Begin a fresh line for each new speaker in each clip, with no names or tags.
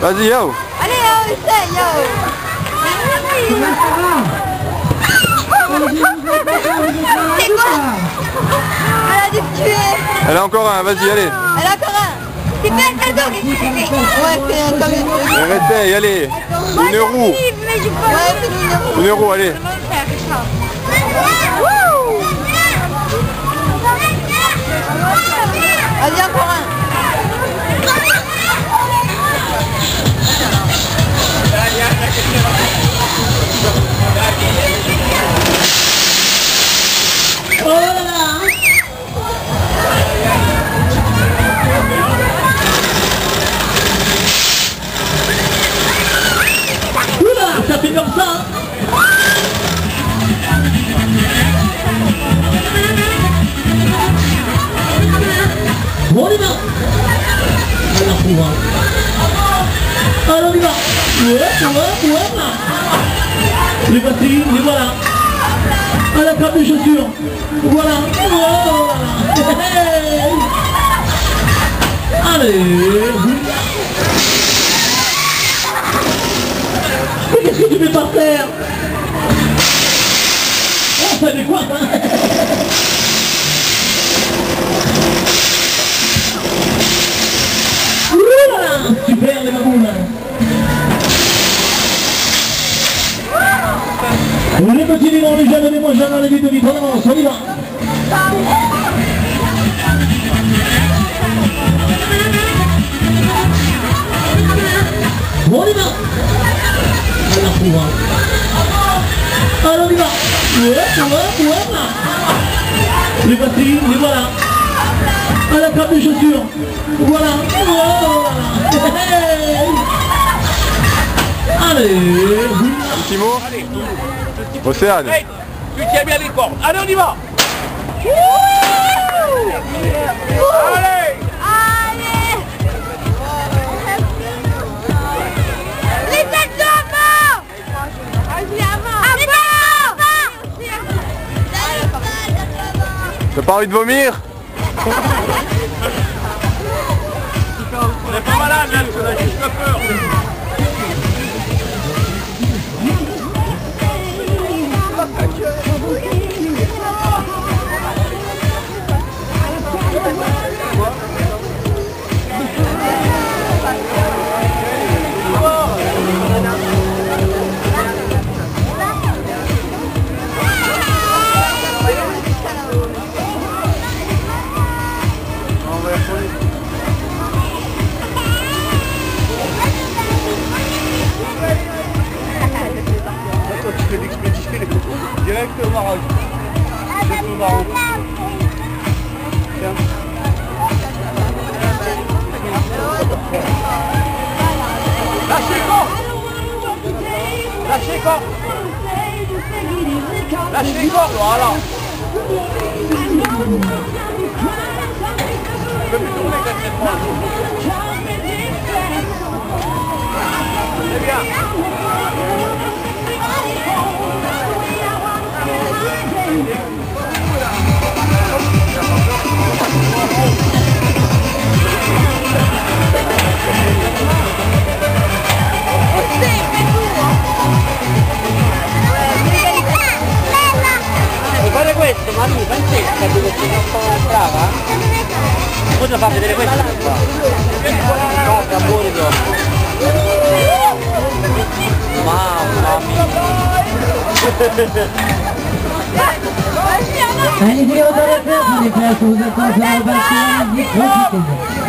Vas-y, yo.
Allez, yo, essaye, yo. C'est quoi Elle a dû te tuer
Elle a encore un, vas-y, allez.
Elle a encore un. C'est pas un cadeau Ouais, c'est un cadeau.
Arrêtez, allez. Une roue.
Ouais, c'est une roue
Une roue, allez.
Vas-y, encore un
Les batteries, les voilà. À la de chaussures. Voilà. Oh, Allez. Mais qu'est-ce que tu fais par terre? Oh, ça fait quoi les jeunes, les moins jeunes, les vite, vite, en avance, on y va Bon, on y va Alors, on va. Alors, on y va Ouais, ouais, ouais, là Les batteries, les voilà à la de chaussures. Voilà. Oh, voilà. Hey. Allez.
Petit mot Océane
Hey, tu tiens bien les cordes. Allez, on y va. Allez.
Allez. Les têtes d'avant Vas-y, avant
T'as pas envie de vomir
Lâchez quand Lâchez quand Lâchez Voilà.
che dove c'è un po' brava potrò far vedere questo qua guarda bordo mamma mia.
E gli devo dare preso di preso una cosa al bacino di
così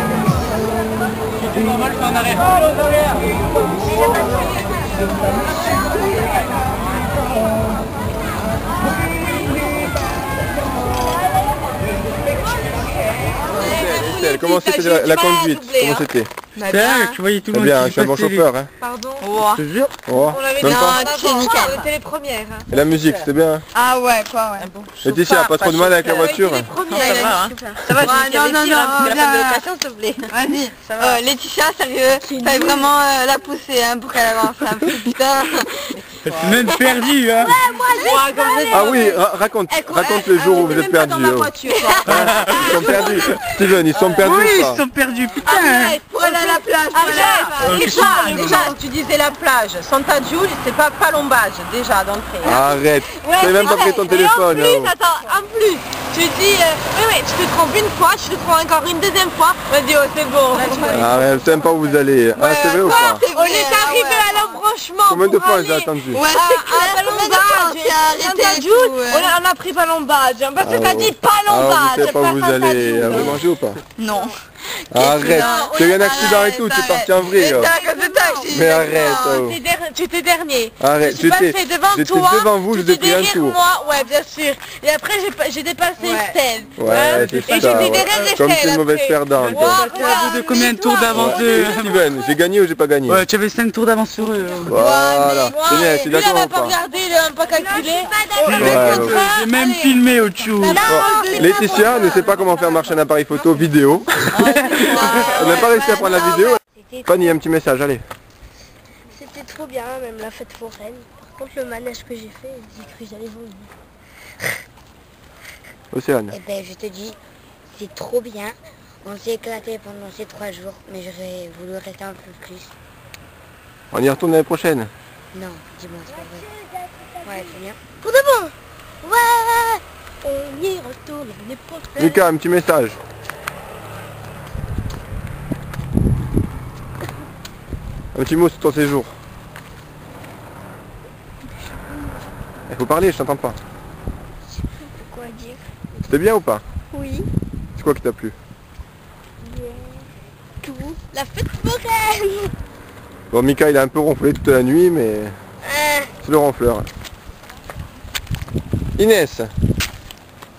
comment c'était la, la conduite? Comment c'était?
Tiens, tu voyais tout
C'est bien, je suis un bon chauffeur, hein
Pardon
Je te jure même pas
c'est nickel. C'était les premières. hein.
Et la musique, c'était bien
Ah ouais, quoi, ouais.
Laetitia, pas trop de mal avec la voiture
Ça va, Ça va, non, non, non, s'il te plaît. Vas-y. Euh, Laetitia, sérieux, fallait vraiment euh, la pousser hein, pour qu'elle avance. Hein. Putain.
Même perdu, hein
Ah oui, ra- raconte, raconte le jour où vous êtes perdu. oh. sont perdus. Steven, ils sont perdus
Oui,
ou
ils sont perdus, putain
Arrête, pour aller à la plage. Arrête, déjà, déjà, tu disais la plage. Santa Giulia, c'est pas palombage, déjà, d'entrée.
Arrête. Tu même pas pris ton téléphone.
Et en
hein.
plus, attends, en plus, tu dis, euh, oui, oui, tu te trompes une fois, tu te trompes encore une deuxième fois. On dit, oh, c'est bon.
Arrête, je sais même pas où vous allez. Ah, c'est vrai ou pas
On est arrivé à l'embranchement.
Combien de
pour
fois j'ai attendu
Ouais, Palombage. Santa Giulia, on a, on a pris Palombage. Parce que
Ah,
t'as
ouais.
dit
Ah,
Palombage.
vous savez pas où vous allez. Ah, Vous mangez ou pas?
Non.
Arrête. Tu as eu un accident et tout, tu es parti en vrai. là. Mais arrête. oh.
T'es Tu étais dernier.
Arrête,
Je suis
j'étais
passé devant
j'étais
toi.
devant vous,
tu
pris un
derrière
tour.
moi, ouais, bien sûr. Et après, j'ai pas- j'ai dépassé Estelle.
Ouais,
Hein
c'est
Et
ça.
j'étais
ouais.
derrière
Comme
Estelle.
c'est une mauvaise perdante.
T'es bout de combien de tours d'avance
Et
de...
Steven, j'ai gagné ou j'ai pas gagné
Ouais, tu avais 5 tours d'avance sur eux. hein.
Voilà. C'est bien, c'est d'accord ou
pas même pas calculé.
J'ai même filmé au chou.
Laetitia ne sait pas comment faire marcher un appareil photo vidéo. Elle n'a pas réussi à prendre la vidéo. Fanny, un petit message, allez.
C'était trop bien, même la fête foraine. Par contre, le manège que j'ai fait, j'ai cru que j'allais vomir.
Océane.
Eh ben, je te dis, c'est trop bien. On s'est éclaté pendant ces trois jours, mais j'aurais voulu rester un peu plus.
On y retourne l'année prochaine.
Non, dis-moi, c'est pas vrai. Ouais, c'est bien. Pour de bon Ouais On y retourne l'année prochaine.
Lucas, un petit message. Un petit mot sur ton séjour. Il faut parler, je t'entends pas.
Quoi dire?
C'était bien ou pas?
Oui,
C'est quoi qui t'a plu?
Tout. La fête foraine
Bon, Mika, il a un peu ronflé toute la nuit, mais
Ah,
c'est le ronfleur. Inès,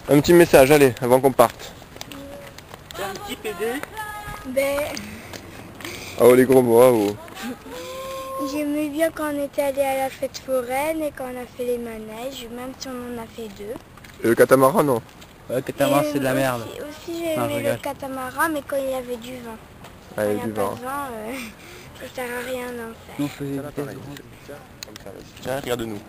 un petit message, allez, avant qu'on parte.
Un petit PD.
Ben,
Oh, les gros mots, oh.
j'aimais bien quand on était allé à la fête foraine et quand on a fait les manèges, même si on en a fait deux.
Et le catamaran, non?
Ouais, catamaran, c'est de la merde.
Aussi, aussi j'ai aimé le catamaran, mais quand il y avait du.
Ah, il y a
pas de euh, ça sert à rien d'en faire.
On faisait des.
Tiens, regarde-nous.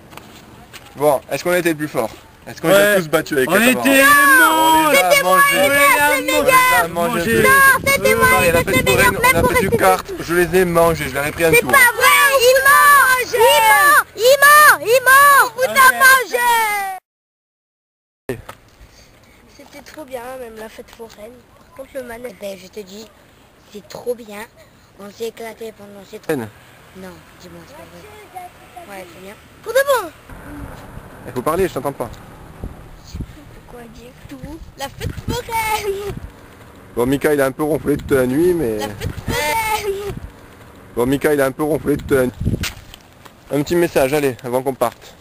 Bon, est-ce qu'on a été le plus fort? Est-ce qu'on
Ouais.
a tous battus avec
On
catamaran
était
On les a mangés.
On les a
les mangés.
mangés.
C'était moi, il a fait foraine, on a fait du kart, je les ai mangés, je leur ai pris un tour.
vrai, il mange Il ment Il ment Il ment Vous t'as mangé C'était trop bien, même la fête foraine. Par contre, le manège... Ben, je te dis, c'est trop bien. On s'est éclaté pendant ces...
Ken,
Non, dis-moi, c'est pas vrai. Ouais, c'est bien. Pour de bon
Il faut parler, je t'entends pas.
Quoi dire Tout. La fête foraine
Bon, Mika, il a un peu ronflé toute la nuit, mais...
La fête foraine
Bon, Mika, il a un peu ronflé toute la nuit. Un petit message, allez, avant qu'on parte.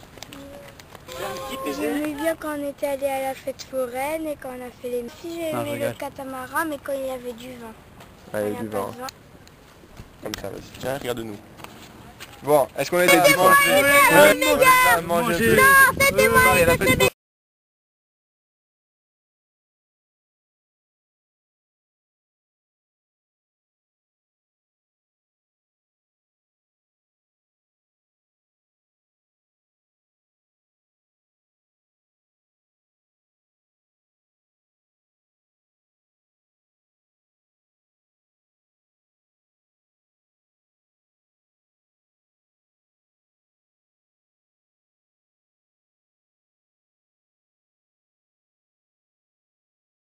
J'aimais bien quand on était allé à la fête foraine et quand on a fait les... Si j'ai
Ah, je
aimé le catamaran, mais quand il y avait du vent.
Ah, il y a
Quand
du
il y a pas
vent.
de vent.
Comme ça, vas-y. Tiens, regarde-nous. Bon, est-ce qu'on a le plus fort
On les